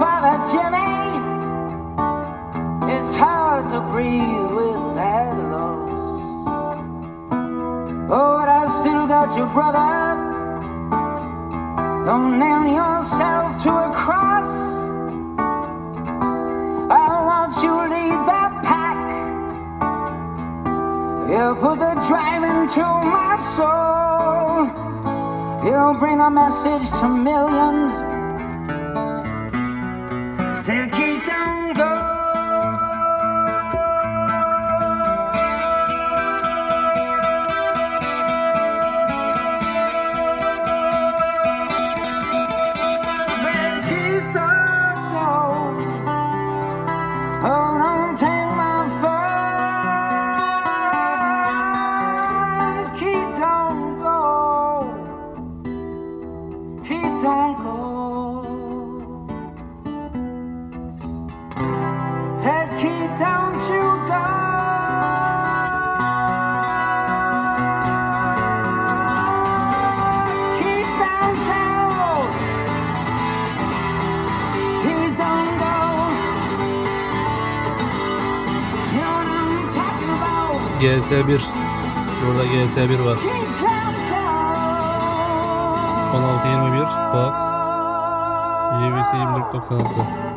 Father Jimmy. It's hard to breathe with that loss. Oh, but I still got you, brother. Don't nail yourself to a cross. I want you to lead that pack. You put the drive into my soul. You bring a message to millions. Take GS1 Burada GS1 var. Keep don't go. 1621 Fox JVC 2496